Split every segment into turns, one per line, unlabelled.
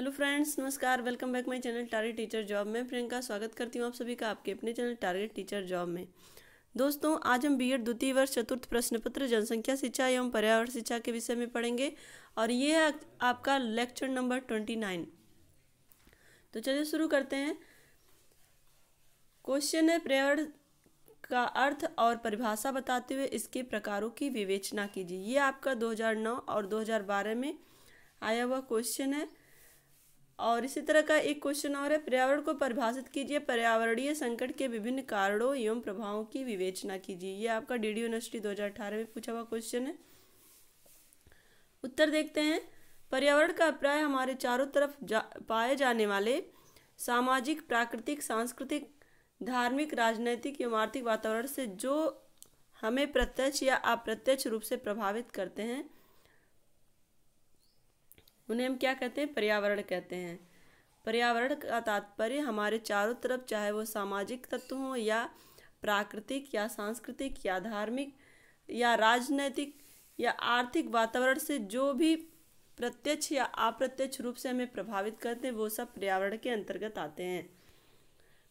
Hello friends, नमस्कार। Welcome back my channel target teacher job में। प्रियंका, स्वागत करती हूँ आप सभी का आपके अपने चैनल टारगेट टीचर जॉब में। दोस्तों, आज हम बीएड द्वितीय वर्ष चतुर्थ प्रश्न पत्र, जनसंख्या शिक्षा एवं पर्यावरण शिक्षा के विषय में पढ़ेंगे और ये है आपका लेक्चर नंबर ट्वेंटी नाइन तो चलिए शुरू करते हैं। क्वेश्चन है, पर्यावरण का अर्थ और परिभाषा बताते हुए इसके प्रकारों की विवेचना कीजिए। ये आपका 2009 और 2012 में आया हुआ क्वेश्चन है। और इसी तरह का एक क्वेश्चन और है पर्यावरण को परिभाषित कीजिए पर्यावरणीय संकट के विभिन्न कारणों एवं प्रभावों की विवेचना कीजिए। ये आपका डी डी यूनिवर्सिटी दो हज़ार अठारह में पूछा हुआ क्वेश्चन है। उत्तर देखते हैं। पर्यावरण का अभिप्राय हमारे चारों तरफ़ जा, पाए जाने वाले सामाजिक प्राकृतिक सांस्कृतिक धार्मिक राजनैतिक एवं आर्थिक वातावरण से जो हमें प्रत्यक्ष या अप्रत्यक्ष रूप से प्रभावित करते हैं उन्हें हम क्या कहते हैं? पर्यावरण कहते हैं। पर्यावरण का तात्पर्य हमारे चारों तरफ़, चाहे वो सामाजिक तत्व हों या प्राकृतिक या सांस्कृतिक या धार्मिक या राजनैतिक या आर्थिक वातावरण से जो भी प्रत्यक्ष या अप्रत्यक्ष रूप से हमें प्रभावित करते हैं, वो सब पर्यावरण के अंतर्गत आते हैं।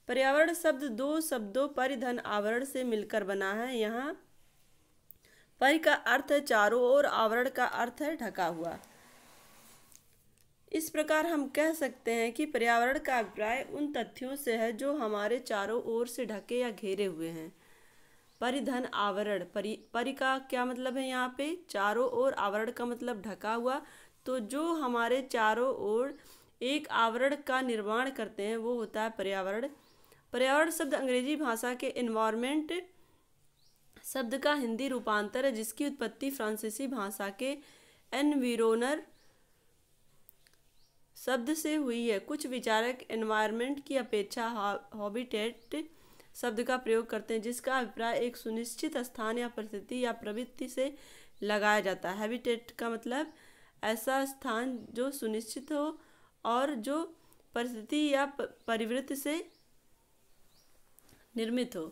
पर्यावरण शब्द दो शब्दों परिधन आवरण से मिलकर बना है। यहाँ परि का अर्थ है चारों ओर आवरण का अर्थ है ढका हुआ। इस प्रकार हम कह सकते हैं कि पर्यावरण का अभिप्राय उन तथ्यों से है जो हमारे चारों ओर से ढके या घेरे हुए हैं। परिधन आवरण, परि परि का क्या मतलब है यहाँ पे? चारों ओर आवरण का मतलब ढका हुआ। तो जो हमारे चारों ओर एक आवरण का निर्माण करते हैं, वो होता है पर्यावरण। पर्यावरण शब्द अंग्रेज़ी भाषा के इन्वायरमेंट शब्द का हिंदी रूपांतर है, जिसकी उत्पत्ति फ्रांसीसी भाषा के एनविरोनर शब्द से हुई है। कुछ विचारक एनवायरनमेंट की अपेक्षा हॉबिटेट शब्द का प्रयोग करते हैं, जिसका अभिप्राय एक सुनिश्चित स्थान या परिस्थिति या प्रवृत्ति से लगाया जाता है। हैबिटेट का मतलब ऐसा स्थान जो सुनिश्चित हो और जो परिस्थिति या परिवृत्ति से निर्मित हो।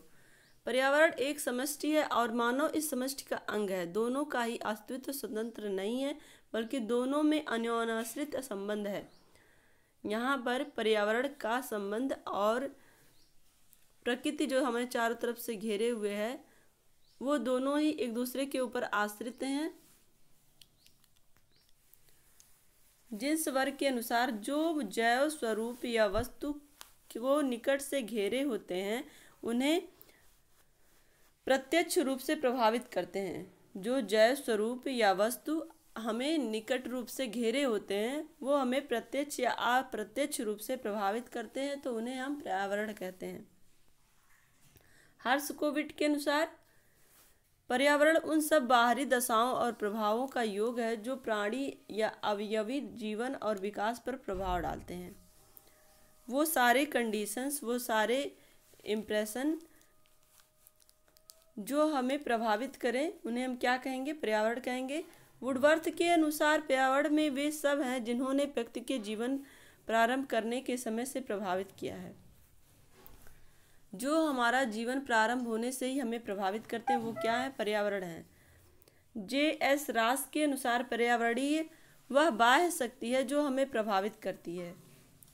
पर्यावरण एक समष्टि है और मानव इस समष्टि का अंग है। दोनों का ही अस्तित्व स्वतंत्र नहीं है, बल्कि दोनों में अन्योनाश्रित संबंध है। यहाँ पर पर्यावरण का संबंध और प्रकृति जो हमारे चारों तरफ़ से घेरे हुए है, वो दोनों ही एक दूसरे के ऊपर आश्रित हैं। जिस वर्ग के अनुसार जो जैव स्वरूप या वस्तु को निकट से घेरे होते हैं, उन्हें प्रत्यक्ष रूप से प्रभावित करते हैं। जो जैव स्वरूप या वस्तु हमें निकट रूप से घेरे होते हैं, वो हमें प्रत्यक्ष या अप्रत्यक्ष रूप से प्रभावित करते हैं तो उन्हें हम पर्यावरण कहते हैं। हर्ष कोविड के अनुसार, पर्यावरण उन सब बाहरी दशाओं और प्रभावों का योग है, जो प्राणी या अवयवी जीवन और विकास पर प्रभाव डालते हैं। वो सारे कंडीशंस वो सारे इम्प्रेशन जो हमें प्रभावित करें, उन्हें हम क्या कहेंगे? पर्यावरण कहेंगे। वुडवर्थ के अनुसार पर्यावरण में वे सब हैं जिन्होंने व्यक्ति के जीवन प्रारंभ करने के समय से प्रभावित किया है। जो हमारा जीवन प्रारंभ होने से ही हमें प्रभावित करते हैं, वो क्या है? पर्यावरण है। जे एस रास के अनुसार पर्यावरणीय वह बाह्य शक्ति है जो हमें प्रभावित करती है।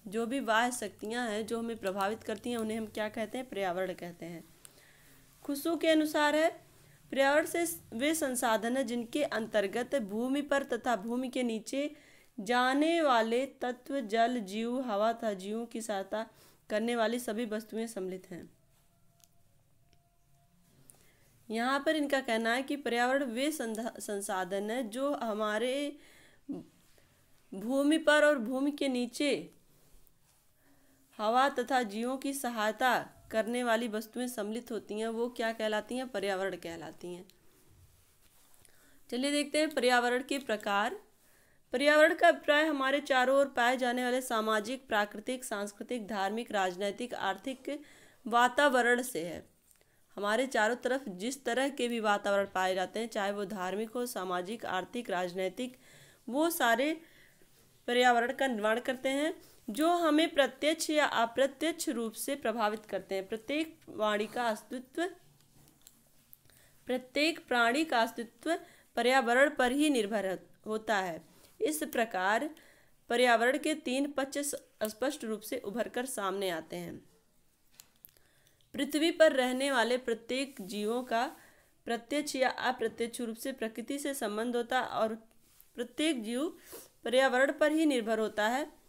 जो भी बाह्य शक्तियाँ हैं, जो हमें प्रभावित करती हैं, उन्हें हम क्या कहते हैं? पर्यावरण कहते हैं। खुशू के अनुसार है पर्यावरण से वे संसाधन है जिनके अंतर्गत भूमि पर तथा भूमि के नीचे जाने वाले तत्व, जल, जीव, हवा तथा जीवों की सहायता करने वाली सभी वस्तुएँ सम्मिलित हैं। यहाँ पर इनका कहना है कि पर्यावरण वे संसाधन है जो हमारे भूमि पर और भूमि के नीचे हवा तथा जीवों की सहायता करने वाली वस्तुएँ सम्मिलित होती हैं, वो क्या कहलाती हैं? पर्यावरण कहलाती हैं। चलिए देखते हैं पर्यावरण के प्रकार। पर्यावरण का अभिप्राय, हमारे चारों ओर पाए जाने वाले सामाजिक, प्राकृतिक, सांस्कृतिक, धार्मिक, राजनैतिक, आर्थिक वातावरण से है। हमारे चारों तरफ़ जिस तरह के भी वातावरण पाए जाते हैं, चाहे वो धार्मिक हो, सामाजिक, आर्थिक, राजनैतिक, वो सारे पर्यावरण का निर्माण करते हैं। जो हमें प्रत्यक्ष या अप्रत्यक्ष रूप से प्रभावित करते हैं। प्रत्येक वाणी का अस्तित्व, प्रत्येक प्राणी का अस्तित्व पर्यावरण पर ही निर्भर होता है। इस प्रकार पर्यावरण के तीन पक्ष स्पष्ट रूप से उभर कर सामने आते हैं। पृथ्वी पर रहने वाले प्रत्येक जीवों का प्रत्यक्ष या अप्रत्यक्ष रूप से प्रकृति से संबंध होता और प्रत्येक जीव पर्यावरण पर ही निर्भर होता है।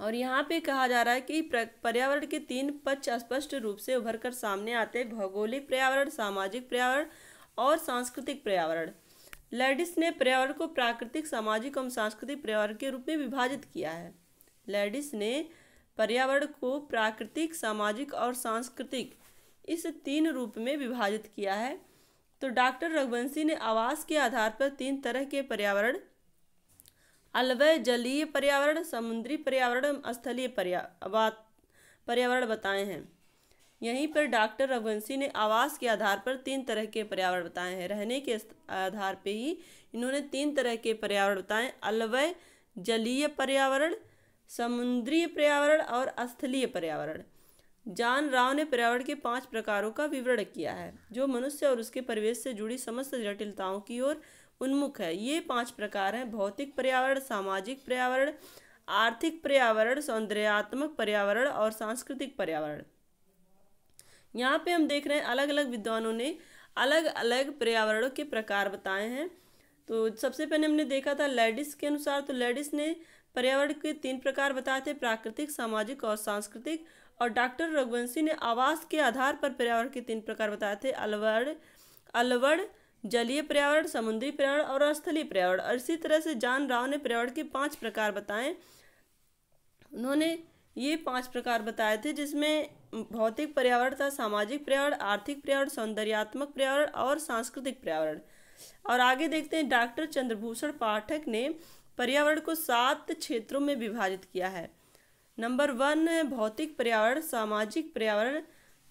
और यहाँ पे कहा जा रहा है कि पर्यावरण के तीन पक्ष स्पष्ट रूप से उभर कर सामने आते हैं। भौगोलिक पर्यावरण, सामाजिक पर्यावरण और सांस्कृतिक पर्यावरण। लेडिस ने पर्यावरण को प्राकृतिक, सामाजिक एवं सांस्कृतिक पर्यावरण के रूप में विभाजित किया है। लेडिस ने पर्यावरण को प्राकृतिक, सामाजिक और सांस्कृतिक इस तीन रूप में विभाजित किया है। तो डॉक्टर रघुवंशी ने आवास के आधार पर तीन तरह के पर्यावरण अलवय जलीय पर्यावरण, समुद्री पर्यावरण, स्थलीय पर्या पर्यावरण बताए हैं। यहीं पर डॉक्टर रघुवंशी ने आवास के आधार पर तीन तरह के पर्यावरण बताए हैं। रहने के आधार पे ही इन्होंने तीन तरह के पर्यावरण बताए। अलवय जलीय पर्यावरण, समुद्री पर्यावरण और स्थलीय पर्यावरण। जान राव ने पर्यावरण के पाँच प्रकारों का विवरण किया है, जो मनुष्य और उसके परिवेश से जुड़ी समस्त जटिलताओं की ओर उन्मुख है। ये पाँच प्रकार हैं। भौतिक पर्यावरण, सामाजिक पर्यावरण, आर्थिक पर्यावरण, सौंदर्यात्मक पर्यावरण और सांस्कृतिक पर्यावरण। यहाँ पे हम देख रहे हैं अलग अलग विद्वानों ने अलग अलग पर्यावरणों के प्रकार बताए हैं। तो सबसे पहले हमने देखा था लेडिस के अनुसार। तो लेडिस ने पर्यावरण के तीन प्रकार बताए थे, प्राकृतिक, सामाजिक और सांस्कृतिक। और डॉक्टर रघुवंशी ने आवास के आधार पर पर्यावरण के तीन प्रकार बताए थे। अलवड़ अलवड़ जलीय पर्यावरण, समुद्री पर्यावरण और स्थलीय पर्यावरण। और इसी तरह से जान राव ने पर्यावरण के पाँच प्रकार बताए। उन्होंने ये पाँच प्रकार बताए थे, जिसमें भौतिक पर्यावरण था, सामाजिक पर्यावरण, आर्थिक पर्यावरण, सौंदर्यात्मक पर्यावरण और सांस्कृतिक पर्यावरण। और आगे देखते हैं, डॉक्टर चंद्रभूषण पाठक ने पर्यावरण को सात क्षेत्रों में विभाजित किया है। नंबर वन है, भौतिक पर्यावरण, सामाजिक पर्यावरण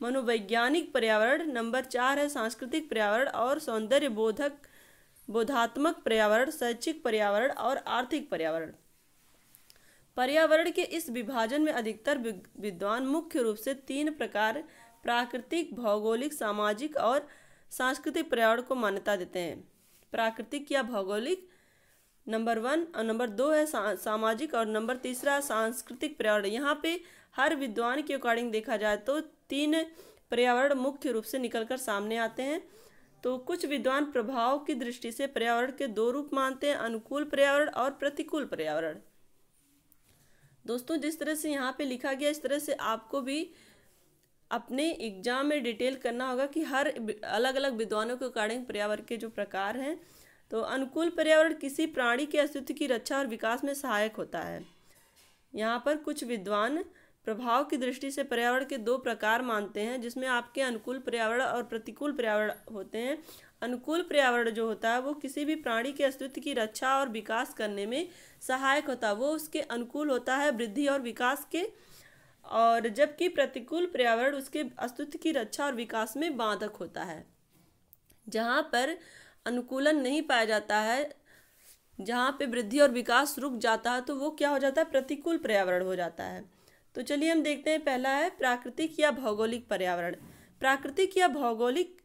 मनोवैज्ञानिक पर्यावरण नंबर चार है सांस्कृतिक पर्यावरण और सौंदर्य बोधक बोधात्मक पर्यावरण शैक्षिक पर्यावरण और आर्थिक पर्यावरण। पर्यावरण के इस विभाजन में अधिकतर विद्वान मुख्य रूप से तीन प्रकार प्राकृतिक भौगोलिक सामाजिक और सांस्कृतिक पर्यावरण को मान्यता देते हैं। प्राकृतिक या भौगोलिक नंबर वन और नंबर दो है सा, सामाजिक और नंबर तीसरा सांस्कृतिक पर्यावरण। यहाँ पे हर विद्वान के अकॉर्डिंग देखा जाए तो तीन पर्यावरण मुख्य रूप से निकलकर सामने आते हैं। तो कुछ विद्वान प्रभाव की दृष्टि से पर्यावरण के दो रूप मानते हैं, अनुकूल पर्यावरण और प्रतिकूल पर्यावरण। दोस्तों, जिस तरह से यहाँ पे लिखा गया, इस तरह से आपको भी अपने एग्ज़ाम में डिटेल करना होगा कि हर अलग अलग विद्वानों के अकॉर्डिंग पर्यावरण के जो प्रकार हैं। तो अनुकूल पर्यावरण किसी प्राणी के अस्तित्व की रक्षा और विकास में सहायक होता है। यहाँ पर कुछ विद्वान प्रभाव की दृष्टि से पर्यावरण के दो प्रकार मानते हैं, जिसमें आपके अनुकूल पर्यावरण और प्रतिकूल पर्यावरण होते हैं। अनुकूल पर्यावरण जो होता है, वो किसी भी प्राणी के अस्तित्व की रक्षा और विकास करने में सहायक होता है। वो उसके अनुकूल होता है वृद्धि और विकास के, और जबकि प्रतिकूल पर्यावरण उसके अस्तित्व की रक्षा और विकास में बाधक होता है। जहाँ पर अनुकूलन नहीं पाया जाता है, जहाँ पे वृद्धि और विकास रुक जाता है तो वो क्या हो जाता है? प्रतिकूल पर्यावरण हो जाता है। तो चलिए हम देखते हैं पहला है प्राकृतिक या भौगोलिक पर्यावरण। प्राकृतिक या भौगोलिक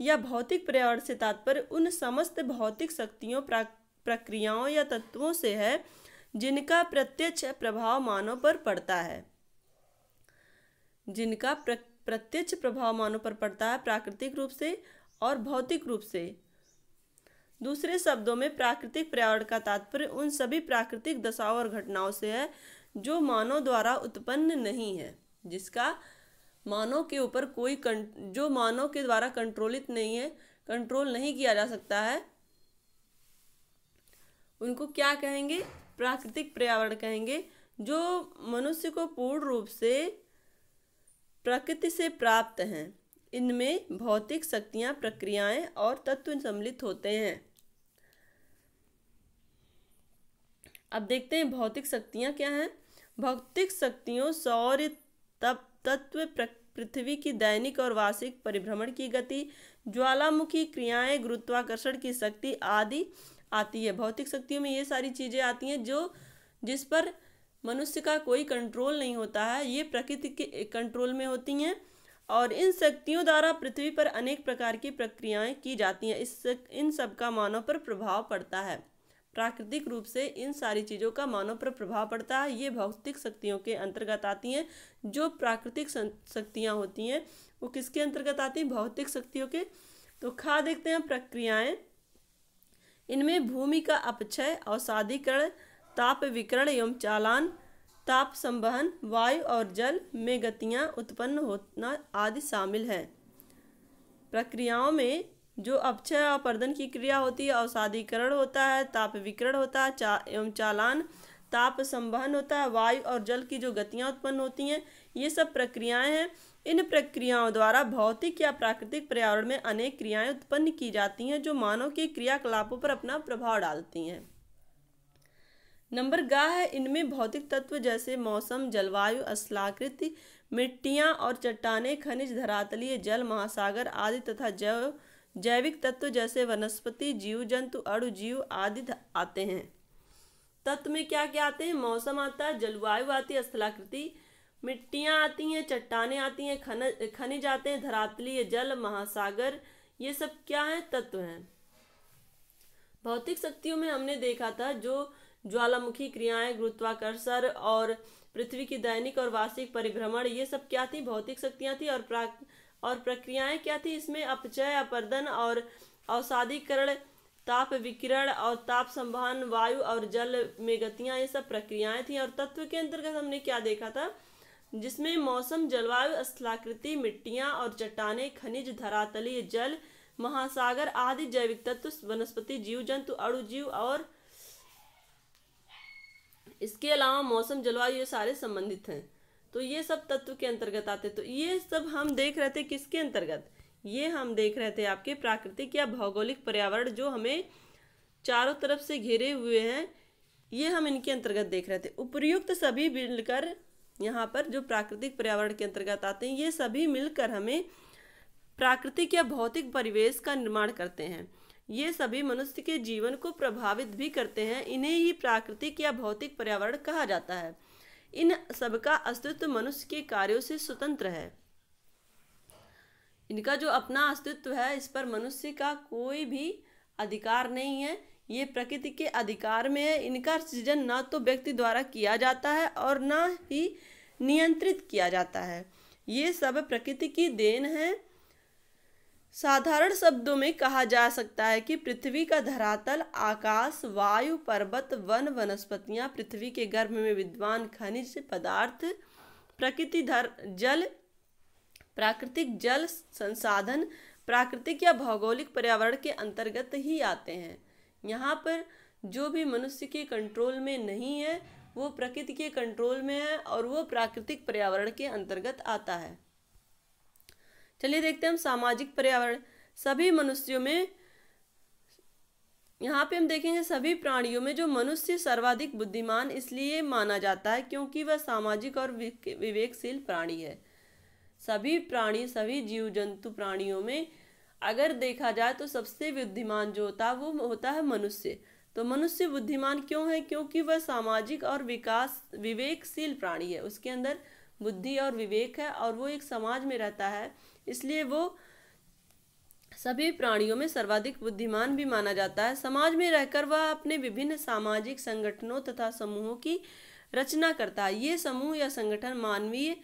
या भौतिक पर्यावरण से तात्पर्य उन समस्त भौतिक शक्तियों प्रक्रियाओं या तत्वों से है जिनका प्रत्यक्ष प्रभाव मानव पर पड़ता है। जिनका प्र, प्रत्यक्ष प्रभाव मानव पर पड़ता है प्राकृतिक रूप से और भौतिक रूप से। दूसरे शब्दों में प्राकृतिक पर्यावरण का तात्पर्य उन सभी प्राकृतिक दशाओं और घटनाओं से है जो मानव द्वारा उत्पन्न नहीं है, जिसका मानव के ऊपर कोई कं, जो मानव के द्वारा कंट्रोलित नहीं है, कंट्रोल नहीं किया जा सकता है, उनको क्या कहेंगे? प्राकृतिक पर्यावरण कहेंगे, जो मनुष्य को पूर्ण रूप से प्रकृति से प्राप्त हैं। इनमें भौतिक शक्तियाँ, प्रक्रियाएँ और तत्व सम्मिलित होते हैं। अब देखते हैं भौतिक शक्तियाँ क्या हैं। भौतिक शक्तियों सौर तप, तत्व पृथ्वी की दैनिक और वार्षिक परिभ्रमण की गति, ज्वालामुखी क्रियाएँ, गुरुत्वाकर्षण की शक्ति आदि आती है। भौतिक शक्तियों में ये सारी चीज़ें आती हैं जो, जिस पर मनुष्य का कोई कंट्रोल नहीं होता है, ये प्रकृति के कंट्रोल में होती हैं और इन शक्तियों द्वारा पृथ्वी पर अनेक प्रकार की प्रक्रियाएँ की जाती हैं। इस, इन सब का मानव पर प्रभाव पड़ता है। प्राकृतिक रूप से इन सारी चीज़ों का मानव पर प्रभाव पड़ता है। ये भौतिक शक्तियों के अंतर्गत आती हैं, जो प्राकृतिक शक्तियाँ होती हैं। वो किसके अंतर्गत आती हैं? भौतिक शक्तियों के। तो खा देखते हैं प्रक्रियाएँ। इनमें भूमि का अपक्षय अवसादीकरण ताप विकरण एवं चालान, ताप संवहन, वायु और जल में गतियाँ उत्पन्न होना आदि शामिल है। प्रक्रियाओं में जो अपक्षय अपर्दन की क्रिया होती है, अवसादीकरण होता है ताप विकरण होता है, चा एवं चालान, ताप संवहन होता है, वायु और जल की जो गतियाँ उत्पन्न होती हैं, ये सब प्रक्रियाएँ हैं। इन प्रक्रियाओं द्वारा भौतिक या प्राकृतिक पर्यावरण में अनेक क्रियाएँ उत्पन्न की जाती हैं, जो मानव के क्रियाकलापों पर अपना प्रभाव डालती हैं। नंबर गा है, इनमें भौतिक तत्व जैसे मौसम, जलवायु, अस्लाकृति, मिट्टियाँ और चट्टाने, खनिज, धरातलीय जल, महासागर आदि तथा जैव जैविक तत्व जैसे वनस्पति जीव जंतु अणु जीव आदि आते हैं। तत्व में क्या क्या आते हैं? मौसम आता है, जलवायु आती है, स्थलाकृति, मिट्टियाँ आती हैं, चट्टाने आती हैं, खन खनिज आते हैं, धरातलीय जल, महासागर, ये सब क्या है? तत्व हैं। भौतिक शक्तियों में हमने देखा था जो ज्वालामुखी क्रियाएँ, गुरुत्वाकर्षण और पृथ्वी की दैनिक और वार्षिक परिभ्रमण, ये सब क्या थी? भौतिक शक्तियाँ थी और प्राक और प्रक्रियाएँ क्या थी? इसमें अपचय, अपर्दन और अवसादीकरण, ताप विकिरण और ताप संवहन, वायु और जल में गतियाँ, ये सब प्रक्रियाएँ थी। और तत्व के अंतर्गत हमने क्या देखा था? जिसमें मौसम, जलवायु, स्थलाकृति, मिट्टियाँ और चट्टाने, खनिज, धरातलीय जल, महासागर आदि जैविक तत्व, वनस्पति जीव, जंतु, अणु जीव और इसके अलावा मौसम, जलवायु, ये सारे संबंधित हैं। तो ये सब तत्व के अंतर्गत आते तो ये सब हम देख रहे थे किसके अंतर्गत? ये हम देख रहे थे आपके प्राकृतिक या भौगोलिक पर्यावरण जो हमें चारों तरफ़ से घिरे हुए हैं, ये हम इनके अंतर्गत देख रहे थे। उपयुक्त सभी मिलकर यहाँ पर जो प्राकृतिक पर्यावरण के अंतर्गत आते हैं, ये सभी मिलकर हमें प्राकृतिक या भौतिक परिवेश का निर्माण करते हैं। ये सभी मनुष्य के जीवन को प्रभावित भी करते हैं। इन्हें ही प्राकृतिक या भौतिक पर्यावरण कहा जाता है। इन सबका अस्तित्व मनुष्य के कार्यों से स्वतंत्र है। इनका जो अपना अस्तित्व है, इस पर मनुष्य का कोई भी अधिकार नहीं है। ये प्रकृति के अधिकार में है। इनका सृजन न तो व्यक्ति द्वारा किया जाता है और न ही नियंत्रित किया जाता है। ये सब प्रकृति की देन है। साधारण शब्दों में कहा जा सकता है कि पृथ्वी का धरातल, आकाश, वायु, पर्वत, वन, वनस्पतियाँ, पृथ्वी के गर्भ में विद्वान खनिज पदार्थ, प्रकृति धर, जल, प्राकृतिक जल संसाधन, प्राकृतिक या भौगोलिक पर्यावरण के अंतर्गत ही आते हैं। यहाँ पर जो भी मनुष्य के कंट्रोल में नहीं है, वो प्रकृति के कंट्रोल में है और वो प्राकृतिक पर्यावरण के अंतर्गत आता है। चलिए देखते हैं हम सामाजिक पर्यावरण, सभी मनुष्यों में, यहाँ पे हम देखेंगे सभी प्राणियों में जो मनुष्य सर्वाधिक बुद्धिमान इसलिए माना जाता है क्योंकि वह सामाजिक और विवेकशील प्राणी है। सभी प्राणी, सभी जीव जंतु प्राणियों में अगर देखा जाए तो सबसे बुद्धिमान जो होता है वो होता है मनुष्य। तो मनुष्य बुद्धिमान क्यों है? क्योंकि वह सामाजिक और विकास, विवेकशील प्राणी है। उसके अंदर बुद्धि और विवेक है और वो एक समाज में रहता है। इसलिए वो सभी प्राणियों में सर्वाधिक बुद्धिमान भी माना जाता है। समाज में रहकर वह अपने विभिन्न सामाजिक संगठनों तथा समूहों की रचना करता है। ये समूह या संगठन मानवीय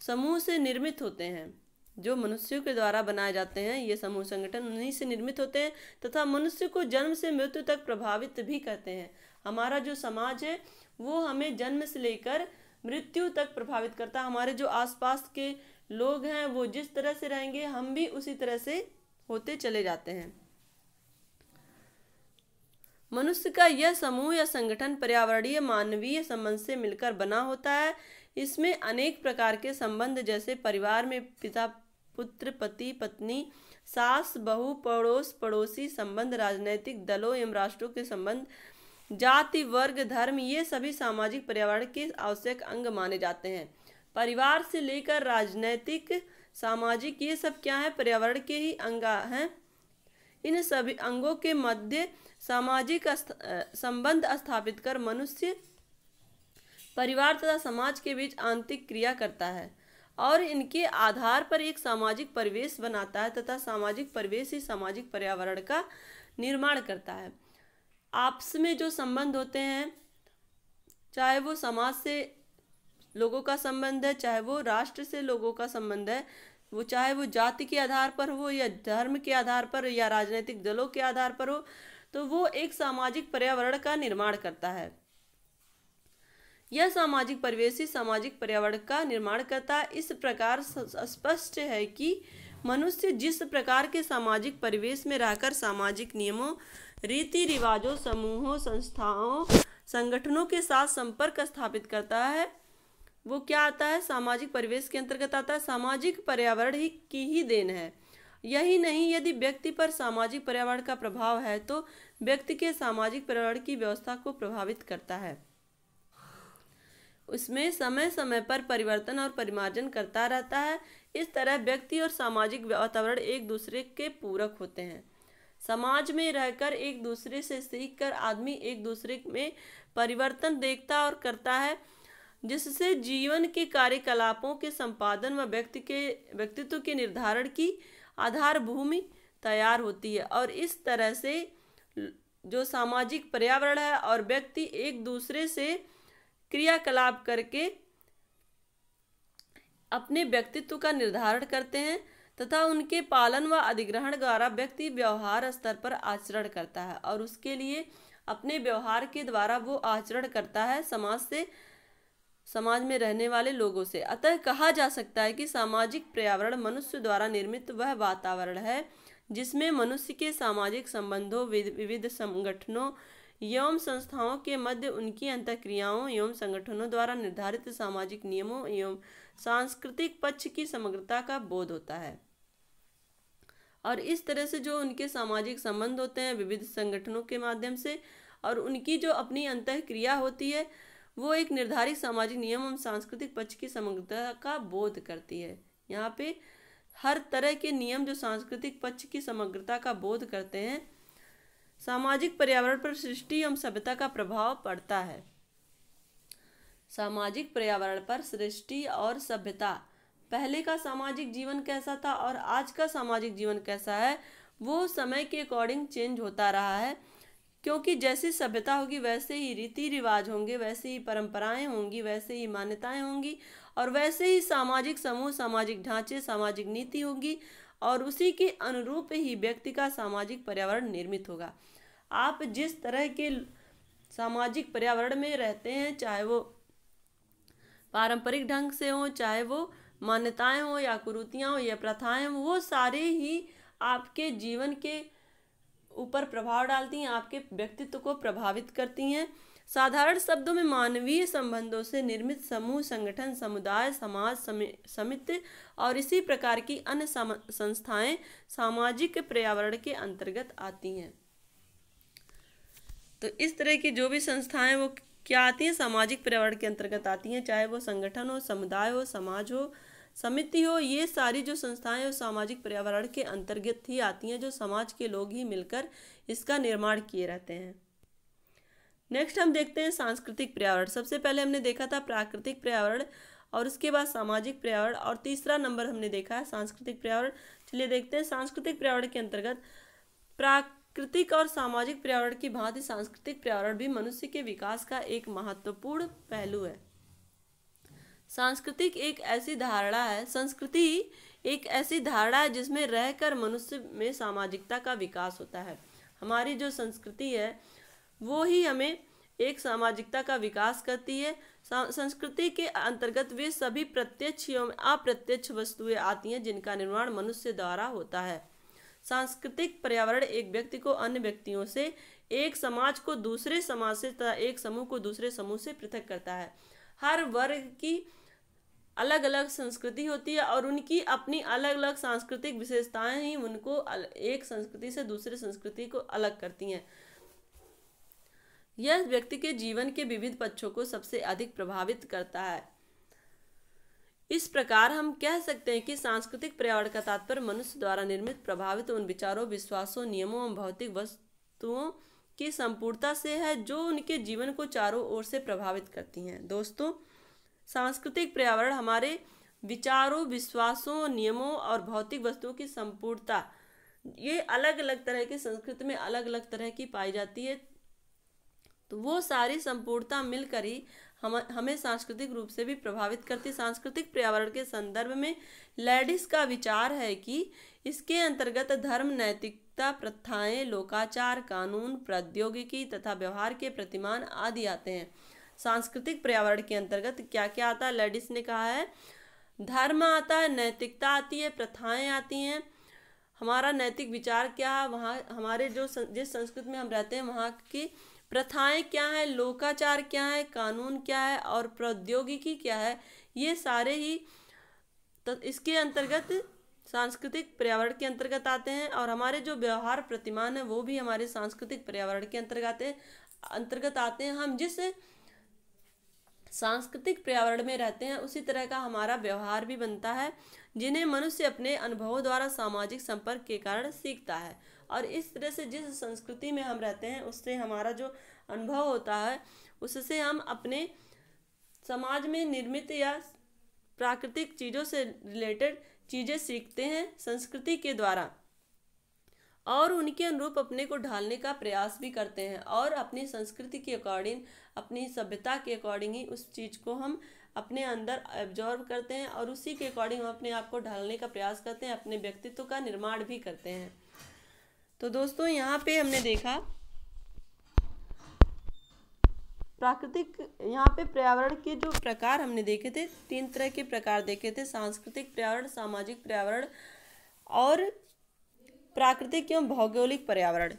समूह से निर्मित होते हैं, जो मनुष्यों के द्वारा बनाए जाते हैं। ये समूह संगठन उन्हीं से निर्मित होते हैं तथा मनुष्य को जन्म से मृत्यु तक प्रभावित भी करते हैं। हमारा जो समाज है, वो हमें जन्म से लेकर मृत्यु तक प्रभावित करता है। हमारे जो आसपास के लोग हैं, वो जिस तरह से रहेंगे, हम भी उसी तरह से होते चले जाते हैं। मनुष्य का यह समूह या संगठन पर्यावरणीय मानवीय संबंध से मिलकर बना होता है। इसमें अनेक प्रकार के संबंध, जैसे परिवार में पिता, पुत्र, पति, पत्नी, सास, बहु, पड़ोस, पड़ोसी संबंध, राजनैतिक दलों एवं राष्ट्रों के संबंध, जाति, वर्ग, धर्म, ये सभी सामाजिक पर्यावरण के आवश्यक अंग माने जाते हैं। परिवार से लेकर राजनैतिक, सामाजिक, ये सब क्या है? पर्यावरण के ही अंग हैं। इन सभी अंगों के मध्य सामाजिक संबंध स्थापित कर मनुष्य, परिवार तथा समाज के बीच आंतरिक क्रिया करता है और इनके आधार पर एक सामाजिक परिवेश बनाता है तथा सामाजिक परिवेश ही सामाजिक पर्यावरण का निर्माण करता है। आपस में जो संबंध होते हैं, चाहे वो समाज से लोगों का संबंध है, चाहे वो राष्ट्र से लोगों का संबंध है, वो चाहे वो जाति के आधार पर हो या धर्म के आधार पर या राजनीतिक दलों के आधार पर हो तो वो एक सामाजिक पर्यावरण का निर्माण करता है। यह सामाजिक परिवेश ही सामाजिक पर्यावरण का निर्माण करता है। इस प्रकार स्पष्ट है कि मनुष्य जिस प्रकार के सामाजिक परिवेश में रहकर सामाजिक नियमों रीति रिवाजों समूहों, संस्थाओं, संगठनों के साथ संपर्क स्थापित करता है वो क्या आता है? सामाजिक परिवेश के अंतर्गत आता है। सामाजिक पर्यावरण ही की ही देन है। यही नहीं, यदि व्यक्ति पर सामाजिक पर्यावरण का प्रभाव है तो व्यक्ति के सामाजिक पर्यावरण की व्यवस्था को प्रभावित करता है। उसमें समय समय पर परिवर्तन और परिमार्जन करता रहता है। इस तरह व्यक्ति और सामाजिक वातावरण एक दूसरे के पूरक होते हैं। समाज में रहकर एक दूसरे से सीखकर आदमी एक दूसरे में परिवर्तन देखता और करता है। जिससे जीवन के कार्यकलापों के संपादन व व्यक्ति के, व्यक्तित्व के निर्धारण की आधार भूमि तैयार होती है। और इस तरह से जो सामाजिक पर्यावरण है और व्यक्ति एक दूसरे से क्रियाकलाप करके अपने व्यक्तित्व का निर्धारण करते हैं तथा उनके पालन व अधिग्रहण द्वारा व्यक्ति व्यवहार स्तर पर आचरण करता है और उसके लिए अपने व्यवहार के द्वारा वो आचरण करता है, समाज से समाज में रहने वाले लोगों से। अतः कहा जा सकता है कि सामाजिक पर्यावरण मनुष्य द्वारा निर्मित वह वातावरण है, जिसमें मनुष्य के सामाजिक संबंधों विविध संगठनों एवं संस्थाओं के मध्य उनकी अंतक्रियाओं एवं संगठनों द्वारा निर्धारित सामाजिक नियमों एवं सांस्कृतिक पक्ष की समग्रता का बोध होता है। और इस तरह से जो उनके सामाजिक संबंध होते हैं, विविध संगठनों के माध्यम से, और उनकी जो अपनी अंत क्रिया होती है वो एक निर्धारित सामाजिक नियम एवं सांस्कृतिक पक्ष की समग्रता का बोध करती है। यहाँ पे हर तरह के नियम जो सांस्कृतिक पक्ष की समग्रता का बोध करते हैं, सामाजिक पर्यावरण पर सृष्टि एवं सभ्यता का प्रभाव पड़ता है। सामाजिक पर्यावरण पर सृष्टि और सभ्यता, पहले का सामाजिक जीवन कैसा था और आज का सामाजिक जीवन कैसा है, वो समय के अकॉर्डिंग चेंज होता रहा है। क्योंकि जैसी सभ्यता होगी, वैसे ही रीति रिवाज होंगे, वैसे ही परंपराएँ होंगी, वैसे ही मान्यताएँ होंगी और वैसे ही सामाजिक समूह, सामाजिक ढांचे, सामाजिक नीति होगी और उसी के अनुरूप ही व्यक्ति का सामाजिक पर्यावरण निर्मित होगा। आप जिस तरह के सामाजिक पर्यावरण में रहते हैं, चाहे वो पारंपरिक ढंग से हो, चाहे वो मान्यताएँ हो या कुरुतियाँ हो या प्रथाएँ हो, वो सारे ही आपके जीवन के ऊपर प्रभाव डालती हैं, आपके व्यक्तित्व को प्रभावित करती हैं। साधारण शब्दों में मानवीय संबंधों से निर्मित समूह, संगठन, समुदाय, समाज समिति और इसी प्रकार की अन्य संस्थाएँ सामाजिक पर्यावरण के अंतर्गत आती हैं। तो इस तरह की जो भी संस्थाएँ वो क्या आती हैं, सामाजिक पर्यावरण के अंतर्गत आती हैं, चाहे वो संगठन हो, समुदाय हो, समाज हो समिति हो, ये सारी जो संस्थाएँ और सामाजिक पर्यावरण के अंतर्गत ही आती हैं, जो समाज के लोग ही मिलकर इसका निर्माण किए रहते हैं। नेक्स्ट हम देखते हैं सांस्कृतिक पर्यावरण। सबसे पहले हमने देखा था प्राकृतिक पर्यावरण और उसके बाद सामाजिक पर्यावरण और तीसरा नंबर हमने देखा है सांस्कृतिक पर्यावरण। चलिए देखते हैं सांस्कृतिक पर्यावरण के अंतर्गत। प्राकृतिक और सामाजिक पर्यावरण की भांति सांस्कृतिक पर्यावरण भी मनुष्य के विकास का एक महत्वपूर्ण पहलू है। सांस्कृतिक एक ऐसी धारणा है, संस्कृति एक ऐसी धारणा है जिसमें रहकर मनुष्य में सामाजिकता का विकास होता है। हमारी जो संस्कृति है, वो ही हमें एक सामाजिकता का विकास करती है। संस्कृति के अंतर्गत वे सभी प्रत्यक्ष एवं अप्रत्यक्ष वस्तुएँ आती हैं जिनका निर्माण मनुष्य द्वारा होता है। सांस्कृतिक पर्यावरण एक व्यक्ति को अन्य व्यक्तियों से, एक समाज को दूसरे समाज से तथा एक समूह को दूसरे समूह से पृथक करता है। हर वर्ग की अलग अलग संस्कृति होती है और उनकी अपनी अलग अलग सांस्कृतिक विशेषताएँ ही उनको एक संस्कृति से दूसरे संस्कृति को अलग करती हैं। यह व्यक्ति के जीवन के विविध पक्षों को सबसे अधिक प्रभावित करता है। इस प्रकार हम कह सकते हैं कि सांस्कृतिक पर्यावरण का तात्पर्य मनुष्य द्वारा निर्मित, प्रभावित उन विचारों, विश्वासों, नियमों और भौतिक वस्तुओं की संपूर्णता से है जो उनके जीवन को चारों ओर से प्रभावित करती हैं। दोस्तों सांस्कृतिक पर्यावरण हमारे विचारों, विश्वासों, नियमों और भौतिक वस्तुओं की संपूर्णता। ये अलग अलग तरह की संस्कृति में अलग अलग तरह की पाई जाती है। तो वो सारी संपूर्णता मिलकर ही हम, हमें सांस्कृतिक रूप से भी प्रभावित करती सांस्कृतिक पर्यावरण के संदर्भ में लेडिस का विचार है कि इसके अंतर्गत धर्म, नैतिकता, प्रथाएँ, लोकाचार, कानून, प्रौद्योगिकी तथा व्यवहार के प्रतिमान आदि आते हैं। सांस्कृतिक पर्यावरण के अंतर्गत क्या क्या आता है? लेडिस ने कहा है, धर्म आता है, नैतिकता आती है, प्रथाएँ आती हैं। हमारा नैतिक विचार क्या है? वहाँ, हमारे जो जिस संस्कृति में हम रहते हैं, वहाँ की प्रथाएँ क्या है? लोकाचार क्या है? कानून क्या है? और प्रौद्योगिकी क्या है? ये सारे ही तो इसके अंतर्गत सांस्कृतिक पर्यावरण के अंतर्गत आते हैं और हमारे जो व्यवहार प्रतिमान है, वो भी हमारे सांस्कृतिक पर्यावरण के अंतर्गत अंतर्गत आते हैं हम जिस सांस्कृतिक पर्यावरण में रहते हैं, उसी तरह का हमारा व्यवहार भी बनता है, जिन्हें मनुष्य अपने अनुभवों द्वारा सामाजिक संपर्क के कारण सीखता है। और इस तरह से जिस संस्कृति में हम रहते हैं, उससे हमारा जो अनुभव होता है, उससे हम अपने समाज में निर्मित या प्राकृतिक चीज़ों से रिलेटेड चीज़ें सीखते हैं संस्कृति के द्वारा। और उनके अनुरूप अपने को ढालने का प्रयास भी करते हैं और अपनी संस्कृति के अकॉर्डिंग, अपनी सभ्यता के अकॉर्डिंग ही उस चीज़ को हम अपने अंदर एब्जॉर्व करते हैं और उसी के अकॉर्डिंग हम अपने आप को ढालने का प्रयास करते हैं, अपने व्यक्तित्व का निर्माण भी करते हैं। तो दोस्तों, यहाँ पे हमने देखा प्राकृतिक, यहाँ पे पर्यावरण के जो प्रकार हमने देखे थे, तीन तरह के प्रकार देखे थे, सांस्कृतिक पर्यावरण, सामाजिक पर्यावरण और प्राकृतिक एवं भौगोलिक पर्यावरण।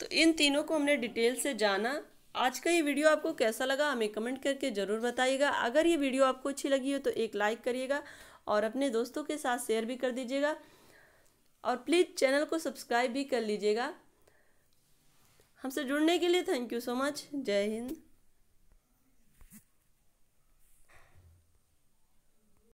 तो इन तीनों को हमने डिटेल से जाना। आज का ये वीडियो आपको कैसा लगा, हमें कमेंट करके ज़रूर बताइएगा। अगर ये वीडियो आपको अच्छी लगी हो तो एक लाइक करिएगा और अपने दोस्तों के साथ शेयर भी कर दीजिएगा। और प्लीज़ चैनल को सब्सक्राइब भी कर लीजिएगा। हमसे जुड़ने के लिए थैंक यू सो मच। जय हिंद।